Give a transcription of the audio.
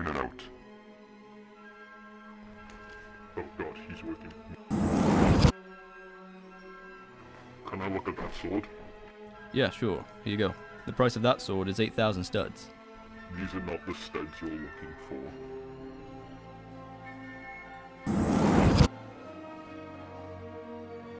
In and out. Oh god, he's working. Can I look at that sword? Yeah, sure. Here you go. The price of that sword is 8,000 studs. These are not the studs you're looking for.